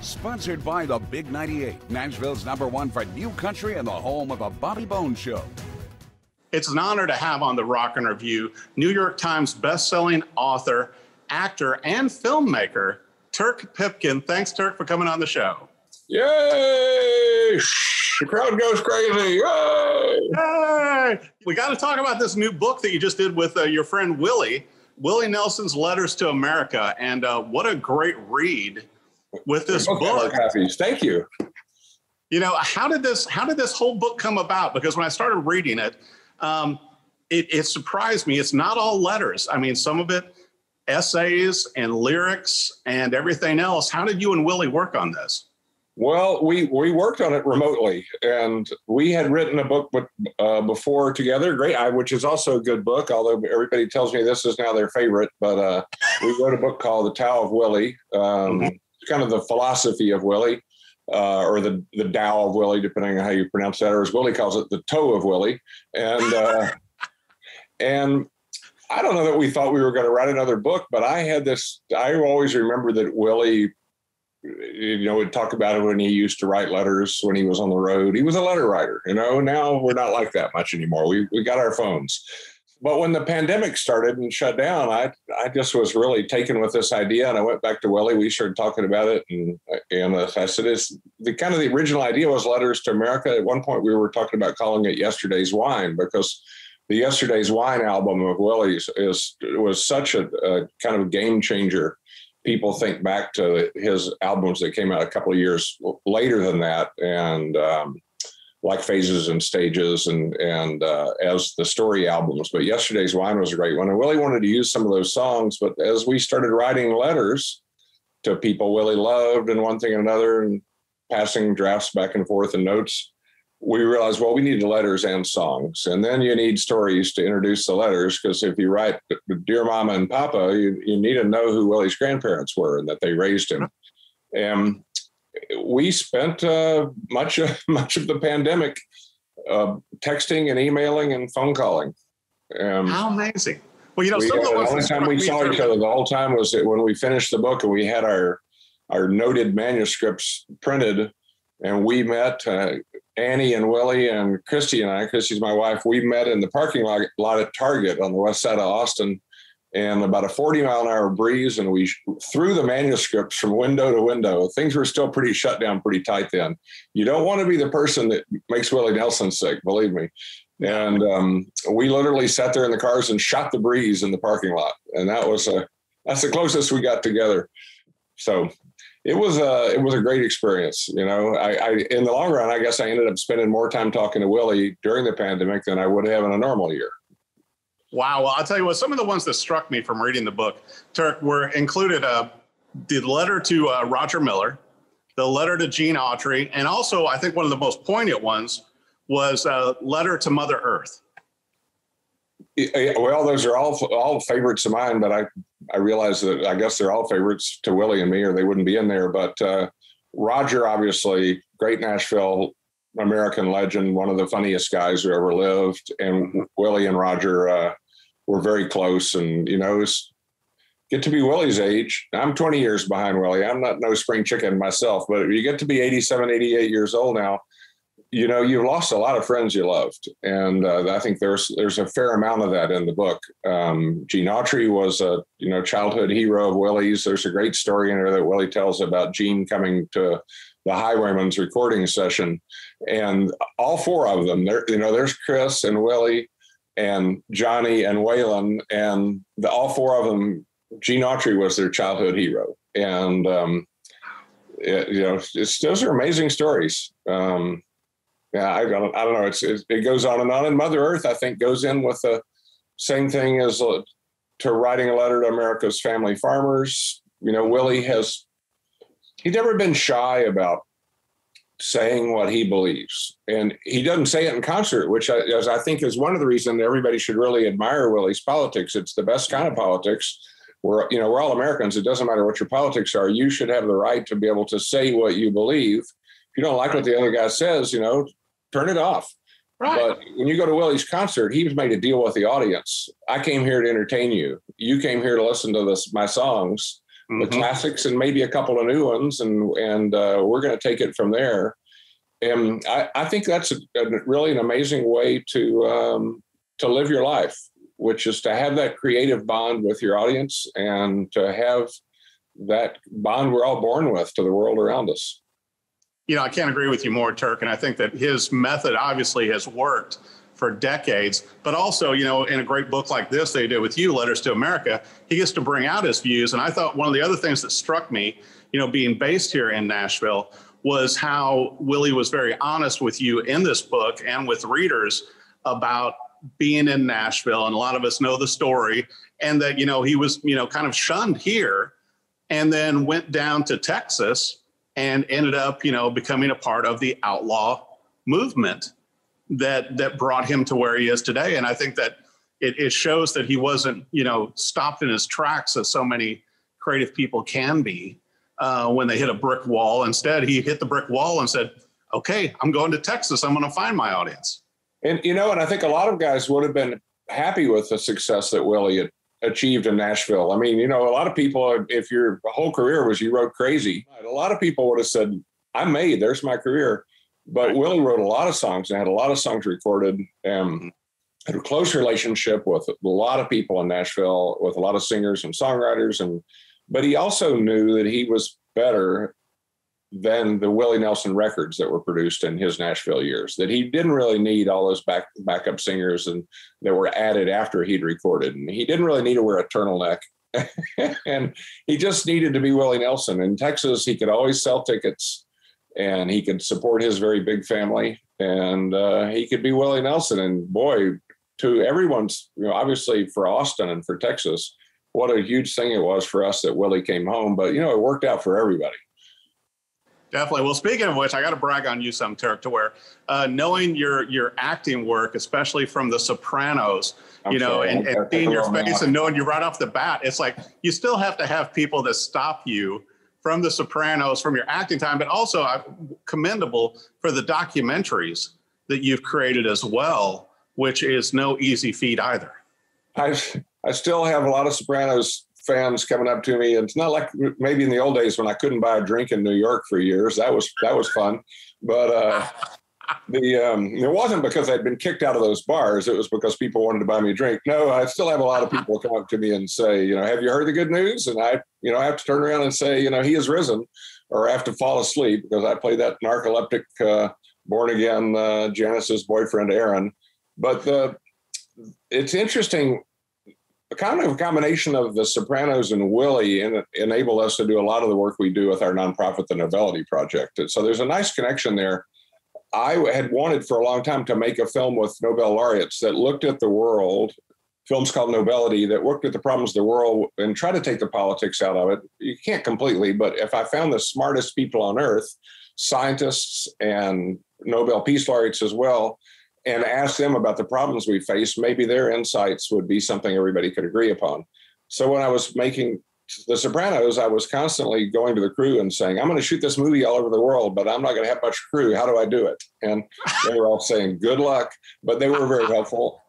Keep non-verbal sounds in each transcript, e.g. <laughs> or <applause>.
Sponsored by the Big 98, Nashville's number one for new country and the home of the Bobby Bones Show. It's an honor to have on the Rock and Review New York Times bestselling author, actor, and filmmaker, Turk Pipkin. Thanks, Turk, for coming on the show. Yay! The crowd goes crazy. Yay! Hey! We got to talk about this new book that you just did with uh, your friend Willie, Willie Nelson's Letters to America. And uh, what a great read with this book. Copies. Thank you. You know, how did this how did this whole book come about? Because when I started reading it, um, it, it surprised me. It's not all letters. I mean, some of it essays and lyrics and everything else. How did you and Willie work on this? Well, we we worked on it remotely, and we had written a book uh, before together, Great Eye, which is also a good book. Although everybody tells me this is now their favorite, but uh, we wrote a book called The Tao of Willie. Um, mm-hmm. It's kind of the philosophy of Willie, uh, or the the Tao of Willie, depending on how you pronounce that, or as Willie calls it, the toe of Willie. And uh, <laughs> and I don't know that we thought we were going to write another book, but I had this. I always remember that Willie you know, would talk about it when he used to write letters when he was on the road. He was a letter writer, you know. Now we're not like that much anymore. We we got our phones. But when the pandemic started and shut down, I I just was really taken with this idea, and I went back to Willie. We started talking about it, and and I said, "It's the kind of the original idea was letters to America." At one point, we were talking about calling it "Yesterday's Wine" because the "Yesterday's Wine" album of Willie's is was such a, a kind of game changer people think back to his albums that came out a couple of years later than that, and um, like Phases and Stages, and and uh, as the story albums. But yesterday's Wine was a great one, and Willie wanted to use some of those songs. But as we started writing letters to people Willie loved, and one thing and another, and passing drafts back and forth and notes we realized, well, we need letters and songs. And then you need stories to introduce the letters because if you write Dear Mama and Papa, you, you need to know who Willie's grandparents were and that they raised him. And we spent uh, much, of, <laughs> much of the pandemic uh, texting and emailing and phone calling. Um, How amazing. Well, you know, we, some of the, the only time we saw each other the whole time was when we finished the book and we had our our noted manuscripts printed and we met uh, Annie and Willie and Christy and I. Christy's my wife. We met in the parking lot, lot at Target on the west side of Austin, and about a 40 mile an hour breeze, and we threw the manuscripts from window to window. Things were still pretty shut down, pretty tight then. You don't want to be the person that makes Willie Nelson sick, believe me. And um, we literally sat there in the cars and shot the breeze in the parking lot, and that was a that's the closest we got together. So it was a it was a great experience. You know, I, I, in the long run, I guess I ended up spending more time talking to Willie during the pandemic than I would have in a normal year. Wow. Well, I'll tell you what. Some of the ones that struck me from reading the book, Turk, were included uh, the letter to uh, Roger Miller, the letter to Gene Autry, and also I think one of the most poignant ones was a letter to Mother Earth. Well, those are all all favorites of mine, but I I realize that I guess they're all favorites to Willie and me, or they wouldn't be in there. But uh, Roger, obviously, great Nashville American legend, one of the funniest guys who ever lived, and Willie and Roger uh, were very close, and you know, get to be Willie's age. I'm 20 years behind Willie. I'm not no spring chicken myself, but you get to be 87, 88 years old now you know you've lost a lot of friends you loved and uh, i think there's there's a fair amount of that in the book um, gene autry was a you know childhood hero of willie's there's a great story in there that willie tells about gene coming to the highwayman's recording session and all four of them there you know there's chris and willie and johnny and waylon and the, all four of them gene autry was their childhood hero and um, it, you know it's those are amazing stories um, yeah, I don't, I don't know. It's, it, it goes on and on. And Mother Earth, I think, goes in with the same thing as uh, to writing a letter to America's family farmers. You know, Willie has, he's never been shy about saying what he believes. And he doesn't say it in concert, which I, as I think is one of the reasons everybody should really admire Willie's politics. It's the best kind of politics. We're, you know, we're all Americans. It doesn't matter what your politics are. You should have the right to be able to say what you believe. If you don't like what the other guy says, you know, turn it off. Right. But when you go to Willie's concert, he's made a deal with the audience. I came here to entertain you. You came here to listen to this, my songs. Mm-hmm. the classics and maybe a couple of new ones, and and uh, we're going to take it from there. And I, I think that's a, a really an amazing way to um, to live your life, which is to have that creative bond with your audience and to have that bond we're all born with to the world around us. You know, I can't agree with you more, Turk. And I think that his method obviously has worked for decades. But also, you know, in a great book like this they did with you, Letters to America, he gets to bring out his views. And I thought one of the other things that struck me, you know, being based here in Nashville, was how Willie was very honest with you in this book and with readers about being in Nashville. And a lot of us know the story. And that, you know, he was, you know, kind of shunned here and then went down to Texas and ended up, you know, becoming a part of the outlaw movement that that brought him to where he is today. And I think that it, it shows that he wasn't, you know, stopped in his tracks as so many creative people can be uh, when they hit a brick wall. Instead, he hit the brick wall and said, "Okay, I'm going to Texas. I'm going to find my audience." And you know, and I think a lot of guys would have been happy with the success that Willie had achieved in Nashville. I mean, you know, a lot of people, if your whole career was you wrote crazy, a lot of people would have said, "I'm made. There's my career." But Willie wrote a lot of songs and had a lot of songs recorded and mm-hmm. had a close relationship with a lot of people in Nashville, with a lot of singers and songwriters. And but he also knew that he was better than the Willie Nelson records that were produced in his Nashville years. That he didn't really need all those back backup singers and that were added after he'd recorded. And he didn't really need to wear a turtleneck. <laughs> and he just needed to be Willie Nelson. In Texas, he could always sell tickets and he could support his very big family and uh, he could be Willie Nelson. And boy, to everyone's, you know, obviously for Austin and for Texas, what a huge thing it was for us that Willie came home. But, you know, it worked out for everybody. Definitely. Well, speaking of which, I got to brag on you some, Turk, to where uh, knowing your your acting work, especially from The Sopranos, I'm you know, and, and seeing your face and knowing you right off the bat, it's like you still have to have people that stop you from The Sopranos, from your acting time, but also uh, commendable for the documentaries that you've created as well, which is no easy feat either. I I still have a lot of Sopranos fans coming up to me, and it's not like maybe in the old days when I couldn't buy a drink in New York for years. That was that was fun, but uh, the um, it wasn't because I'd been kicked out of those bars. It was because people wanted to buy me a drink. No, I still have a lot of people <laughs> come up to me and say, you know, have you heard the good news? And I, you know, I have to turn around and say, you know, he has risen, or I have to fall asleep because I play that narcoleptic, uh, born again uh, Janice's boyfriend Aaron. But the, it's interesting. A kind of a combination of The Sopranos and Willie en- enable us to do a lot of the work we do with our nonprofit, the Nobelity Project. And so there's a nice connection there I had wanted for a long time to make a film with Nobel laureates that looked at the world, films called Nobelity, that looked at the problems of the world and try to take the politics out of it. You can't completely, but if I found the smartest people on earth, scientists and Nobel Peace laureates as well, and asked them about the problems we face, maybe their insights would be something everybody could agree upon. So when I was making the Sopranos, I was constantly going to the crew and saying, I'm going to shoot this movie all over the world, but I'm not going to have much crew. How do I do it? And they were all saying, good luck, but they were very helpful.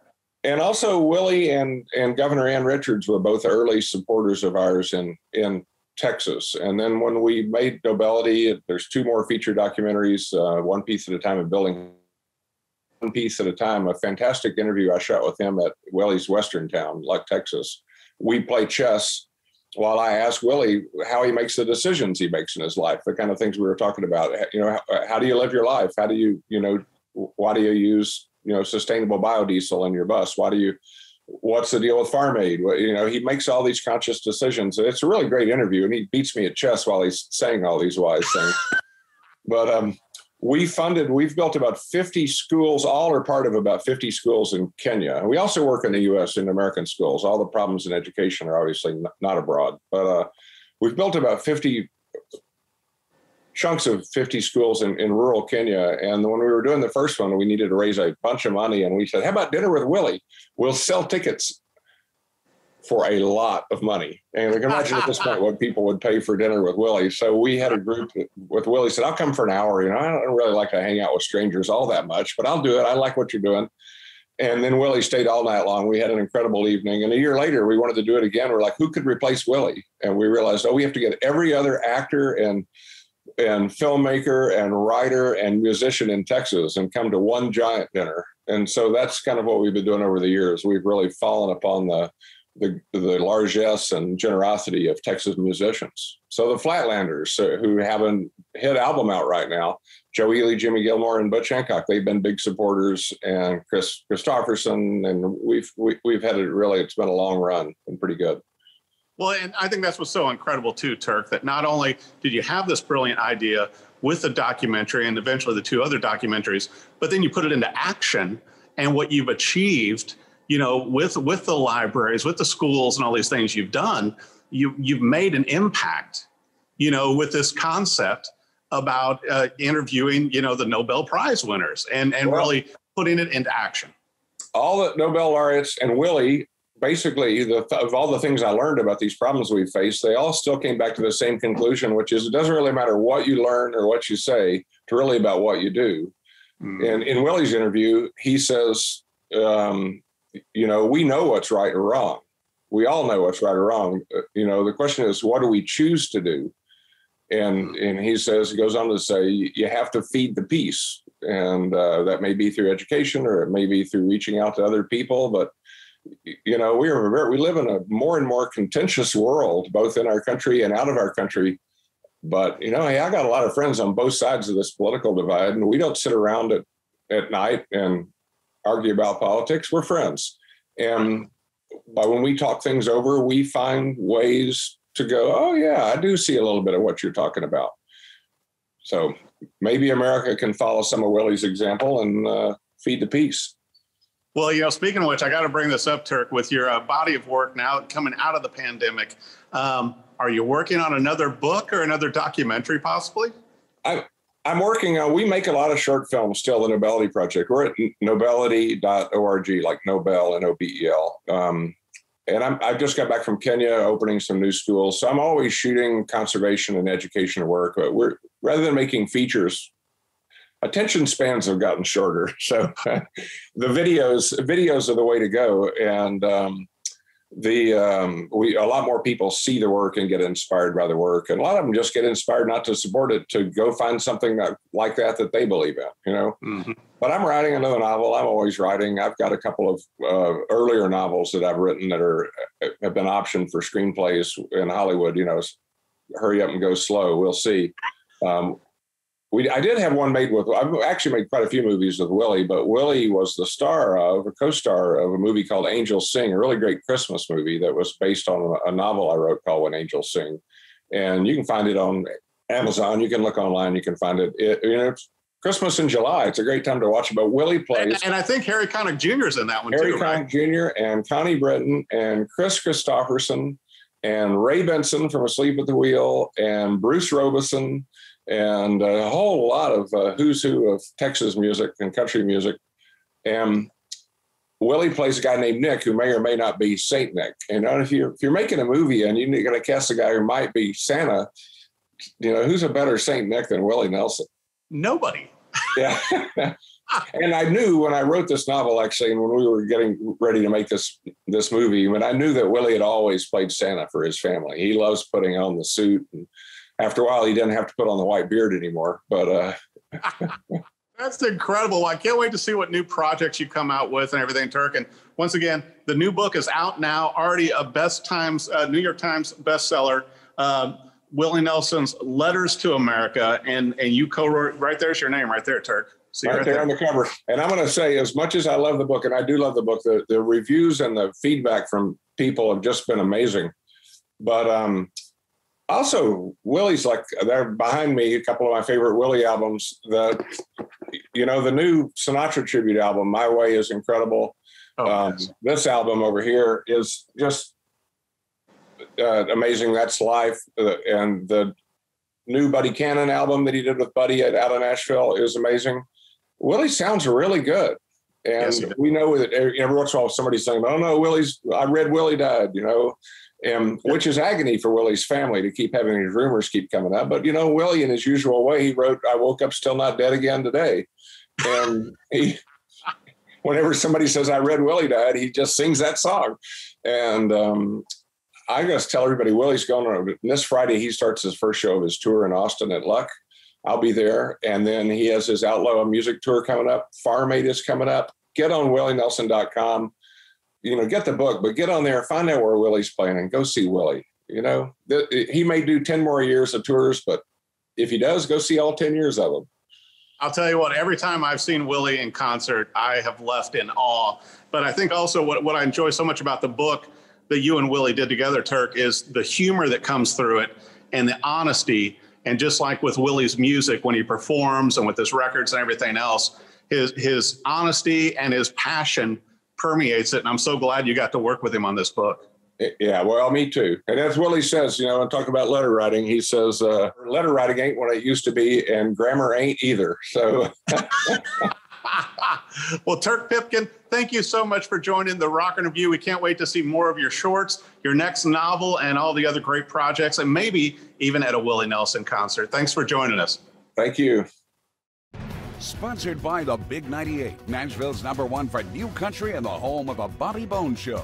And also Willie and, and Governor Ann Richards were both early supporters of ours in, in Texas. And then when we made Nobelity, there's two more feature documentaries, uh, One Peace at a Time of Building One Peace at a Time, a fantastic interview I shot with him at Willie's Western town, Luck Texas. We play chess while I ask Willie how he makes the decisions he makes in his life, the kind of things we were talking about. You know, how, how, do you live your life? How do you, you know, why do you use, you know, sustainable biodiesel in your bus? Why do you, what's the deal with farm aid? You know, he makes all these conscious decisions. It's a really great interview, and he beats me at chess while he's saying all these wise things. <laughs> but um, we funded, we've built about 50 schools, all are part of about 50 schools in Kenya. We also work in the US in American schools. All the problems in education are obviously not abroad, but uh, we've built about 50 chunks of 50 schools in, in rural Kenya. And when we were doing the first one, we needed to raise a bunch of money. And we said, how about dinner with Willie? We'll sell tickets for a lot of money. And can imagine at this point what <laughs> people would pay for dinner with Willie. So we had a group with Willie said, I'll come for an hour. You know, I don't really like to hang out with strangers all that much, but I'll do it. I like what you're doing. And then Willie stayed all night long. We had an incredible evening. And a year later, we wanted to do it again. We're like, who could replace Willie? And we realized, oh, we have to get every other actor and and filmmaker and writer and musician in Texas and come to one giant dinner. And so that's kind of what we've been doing over the years. We've really fallen upon the the, the largesse and generosity of Texas musicians. So the Flatlanders, uh, who have a hit album out right now, Joe Ely, Jimmy Gilmore, and Butch Hancock, they've been big supporters, and Kris Kristofferson, and we've we, have we have had it really. It's been a long run and pretty good. Well, and I think that's what's so incredible too, Turk. That not only did you have this brilliant idea with the documentary and eventually the two other documentaries, but then you put it into action, and what you've achieved you know, with with the libraries, with the schools, and all these things you've done, you you've made an impact. You know, with this concept about uh, interviewing, you know, the Nobel Prize winners and and well, really putting it into action. All the Nobel laureates and Willie, basically, the, of all the things I learned about these problems we face, they all still came back to the same conclusion, which is it doesn't really matter what you learn or what you say, it's really about what you do. Mm. And in Willie's interview, he says, um, you know, we know what's right or wrong. We all know what's right or wrong. Uh, you know, the question is, what do we choose to do? And and he says, he goes on to say, you have to feed the peace, and uh, that may be through education or it may be through reaching out to other people. But you know, we are we live in a more and more contentious world, both in our country and out of our country. But you know, hey, I got a lot of friends on both sides of this political divide, and we don't sit around at at night and argue about politics. We're friends. And but when we talk things over, we find ways to go, oh, yeah, I do see a little bit of what you're talking about. So maybe America can follow some of Willie's example and uh, feed the peace. Well, you know, speaking of which, I got to bring this up, Turk, with your uh, body of work now coming out of the pandemic. Um, are you working on another book or another documentary, possibly? I, I'm working on, we make a lot of short films still, the Nobelity Project. We're at nobelity.org, like Nobel, N O B E L. Um, and I'm, I just got back from Kenya opening some new schools. So I'm always shooting conservation and education work. But we're rather than making features, attention spans have gotten shorter. <laughs> So <laughs> the videos, videos are the way to go. And um, the um, we a lot more people see the work and get inspired by the work, and a lot of them just get inspired not to support it to go find something that like that that they believe in, you know. Mm-hmm. But I'm writing another novel. I'm always writing. I've got a couple of uh, earlier novels that I've written that are have been optioned for screenplays in Hollywood. You know, hurry up and go slow. We'll see. Um, we I did have one made with I've actually made quite a few movies with Willie, but Willie was the star of a co-star of a movie called Angels Sing, a really great Christmas movie that was based on a novel I wrote called When Angels Sing, and you can find it on Amazon. You can look online. You can find it. it you know, it's Christmas in July. It's a great time to watch it. But Willie plays, and, and I think Harry Connick Jr. is in that one Harry too. Harry Connick right? Jr. and Connie Britton and Kris Kristofferson and Ray Benson from Asleep at the Wheel and Bruce Robison and a whole lot of uh, who's who of Texas music and country music. And Willie plays a guy named Nick who may or may not be Saint Nick. And if you're if you're making a movie and you're going to cast a guy who might be Santa, you know who's a better Saint Nick than Willie Nelson? Nobody. Yeah. <laughs> and I knew when I wrote this novel, actually, and when we were getting ready to make this this movie, when I knew that Willie had always played Santa for his family. He loves putting on the suit and after a while, he didn't have to put on the white beard anymore. But uh, <laughs> that's incredible. I can't wait to see what new projects you come out with and everything, Turk. And once again, the new book is out now, already a best times uh, New York Times bestseller. Uh, Willie Nelson's Letters to America, and and you co-wrote right there's your name right there, Turk. See right, right there, there on the cover. And I'm going to say, as much as I love the book, and I do love the book, the, the reviews and the feedback from people have just been amazing. But um, also Willie's like they're behind me. A couple of my favorite Willie albums. The you know the new Sinatra tribute album, My Way, is incredible. Oh, um, yes. This album over here is just uh, amazing. That's life, uh, and the new Buddy Cannon album that he did with Buddy at, out of Nashville is amazing. Willie sounds really good. And yes, we know that every once in a while somebody's saying, "Oh no, Willie's." I read Willie died. You know, and which is agony for Willie's family to keep having these rumors keep coming up. But you know, Willie, in his usual way, he wrote, "I woke up still not dead again today," and <laughs> he whenever somebody says, I read Willie died, he just sings that song. And um, I just tell everybody, Willie's going on this Friday. He starts his first show of his tour in Austin at Luck. I'll be there. And then he has his Outlaw music tour coming up. Farm Aid is coming up. Get on willienelson.com. You know, get the book, but get on there, find out where Willie's playing and go see Willie. You know, he may do 10 more years of tours, but if he does, go see all 10 years of them. I'll tell you what, every time I've seen Willie in concert, I have left in awe. But I think also what, what I enjoy so much about the book that you and Willie did together, Turk, is the humor that comes through it and the honesty. And just like with Willie's music, when he performs and with his records and everything else, his his honesty and his passion permeates it. And I'm so glad you got to work with him on this book. Yeah, well, me too. And as Willie says, you know, and talk about letter writing, he says, uh, letter writing ain't what it used to be, and grammar ain't either. So. <laughs> <laughs> <laughs> well, Turk Pipkin, thank you so much for joining the Rock Review. We can't wait to see more of your shorts, your next novel, and all the other great projects, and maybe even at a Willie Nelson concert. Thanks for joining us. Thank you. Sponsored by the Big 98, Nashville's number one for new country and the home of a Bobby Bones Show.